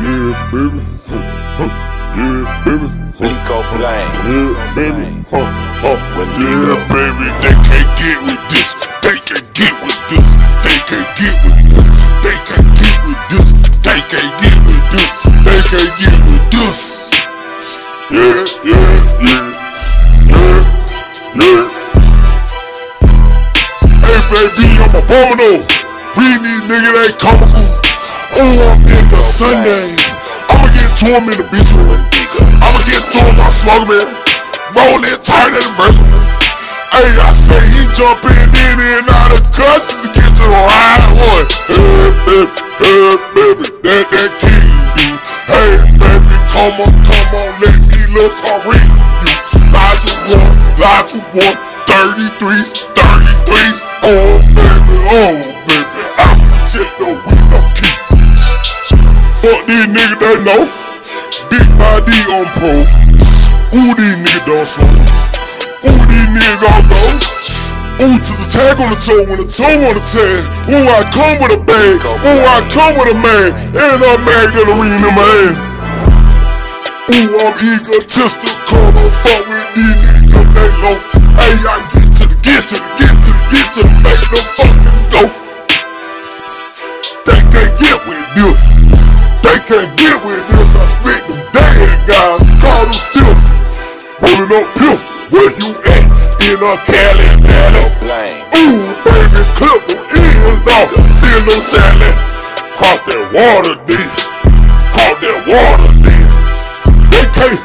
Yeah, baby. Huh, huh. Yeah, baby. Huh, Nico Blaine. yeah, baby. Huh, huh. Yeah, baby. They can't get with this. They can't get with this. They can't get with this. They can't get with this. They can't get with this. They get with this. Yeah, yeah, yeah. Yeah, yeah. Hey, baby, I'm a bomino. Read these niggas ain't comical. Oh, I'm Sunday. I'ma get to him in the bitch room. I'ma get to him, I smoke man. Roll it tight at the verse. Hey, I say he jumping in and out of cusses to get to the ride one. Hey, baby, hey, baby, that that king. Hey, baby, come on, come on, let me look on read you. Logic one, logic one, 33s, 33s. Oh, baby, oh, niggas. Big body on pro. Ooh, these niggas don't slow. Ooh, these niggas gon' go. Ooh, to the tag on the toe when the toe on the tag. Ooh, I come with a bag. Ooh, I come with a man. And I'm mad that I ring in my hand. Ooh, I'm egotistical. On, fuck with these niggas, they low. Hey, I get to the, get to the, get to the, get to the, make them fucking go. They can't get with this. Can't get with this. I spit them dead guys, call them stills. Rolling up pills, where you at? In a Cali Valley. Ooh, baby, clip them ends off. Send them salad. Cross that water deep. Cross that water deep. They can't,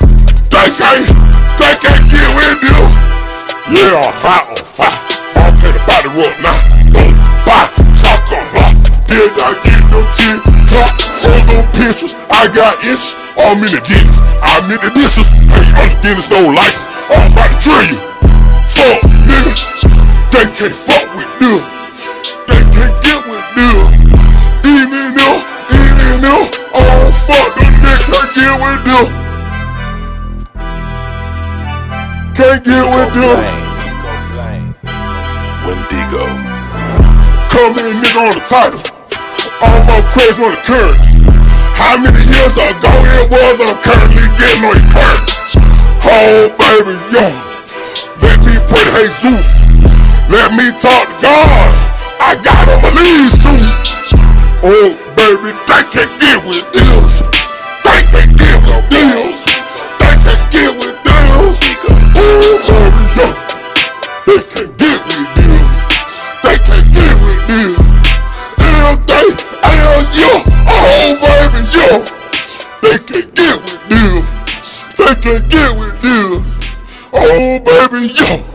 they can't, they can't get with this. Yeah, hot on fire. Fall pay the body rub now. Boom, bye, on rock. Did I get no chin? Talk, photo pictures. I got inches. I'm in the dentist. I'm in the dentist. Hey, I'm the dentist, no license. I'm about to drill you. Fuck, nigga. They can't fuck with them. They can't get with them. Even them, even them. Oh, fuck them niggas can't get with them. Can't get with them. Blaine. Nico Blaine. Wendigo. Come in, nigga, on the title. Almost crazy on the currents. How many years ago it was I'm currently getting on your current? Oh, baby, yo. Let me to Jesus. Let me talk to God. I got on my knees too. Oh, with. They can't get with this. Oh, baby, yo.